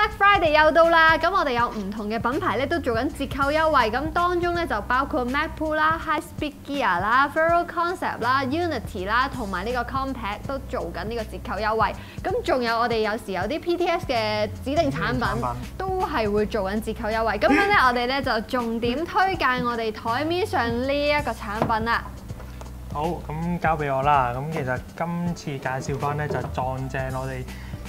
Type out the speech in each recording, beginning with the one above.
Black Friday 又到啦，咁我哋有唔同嘅品牌咧都做緊折扣優惠，咁當中咧就包括 Macpool 啦、High Speed Gear 啦、Feral Concept 啦、Unity 啦，同埋呢個 Compact 都做緊呢個折扣優惠。咁仲有我哋有時有啲 PTS 嘅指定產品產品都係會做緊折扣優惠。咁樣咧，我哋咧就重點推介我哋台面上呢一個產品啦。好，咁交俾我啦。咁其實今次介紹翻咧就撞正我哋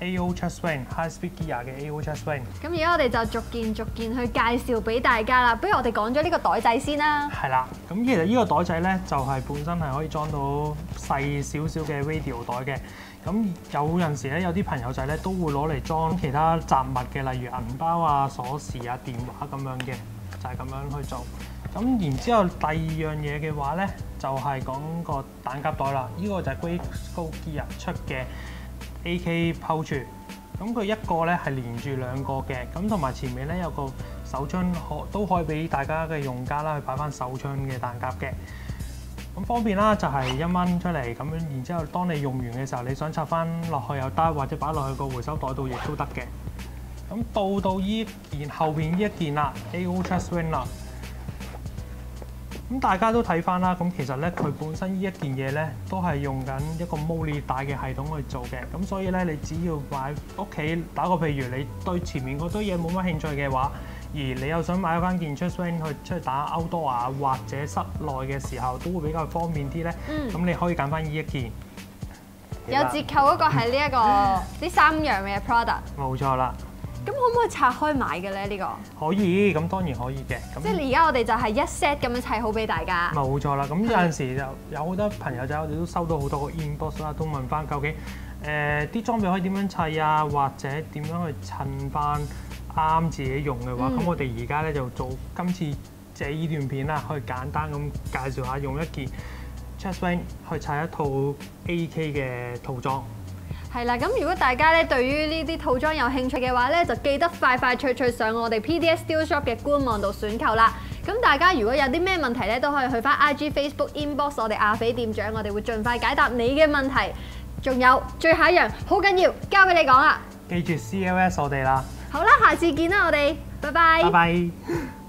A O Chest Wing High Speed Gear 嘅 A O Chest Wing。咁而家我哋就逐件逐件去介紹俾大家啦。不如我哋講咗呢個袋仔先啦。係啦，咁其實呢個袋仔咧就係、本身係可以裝到細少少嘅 radio 袋嘅。咁有陣時咧，有啲朋友仔咧都會攞嚟裝其他雜物嘅，例如銀包啊、鎖匙啊、電話咁樣嘅，就係、咁樣去做。咁然之後第二樣嘢嘅話咧，就係、講個蛋夾袋啦。呢、個就係 Grey Skull Gear 出嘅 AK pouch。咁佢一個咧係連住兩個嘅，咁同埋前面咧有個手槍可都可以俾大家嘅用家啦去擺翻手槍嘅彈夾嘅。咁方便啦，就係一蚊出嚟咁樣，然之後當你用完嘅時候，你想插翻落去又得，或者擺落去個回收袋度亦都得嘅。咁到到依件後邊呢一件啦，A.O. Chest Wing 啦。咁大家都睇翻啦，咁其實咧佢本身呢一件嘢咧都係用緊一個 MOLLE 帶嘅系統去做嘅，咁所以咧你只要買屋企打個譬如你對前面嗰堆嘢冇乜興趣嘅話，而你又想買翻件 chest wing 去出去打 outdoor 啊或者室內嘅時候都會比較方便啲咧，嗯咁、你可以揀翻呢一件。有折扣嗰個係呢一個呢三樣嘅 product。冇錯啦，咁可唔可以拆開買嘅咧？呢、個可以，咁當然可以嘅。咁即係而家我哋就係一 set 咁樣砌好俾大家。冇錯啦，咁有陣時就有好多朋友仔，我哋都收到好多個 inbox 啦，都問翻究竟誒啲、裝備可以點樣砌啊，或者點樣去襯翻啱自己用嘅話，咁、嗯我哋而家咧就做今次借呢段片啦，可以簡單咁介紹下用一件 chest wing 去砌一套 AK 嘅套裝。係啦，咁如果大家咧對於呢啲套裝有興趣嘅話咧，就記得快快脆脆上我哋 PDS Steel Shop 嘅官網度選購啦。咁大家如果有啲咩問題咧，都可以去翻 IG、Facebook inbox 我哋阿肥店長，我哋會盡快解答你嘅問題。仲有最後一樣好緊要，交俾你講啦。記住 CLS 我哋啦，好啦，下次見啦，我哋，拜拜。拜拜。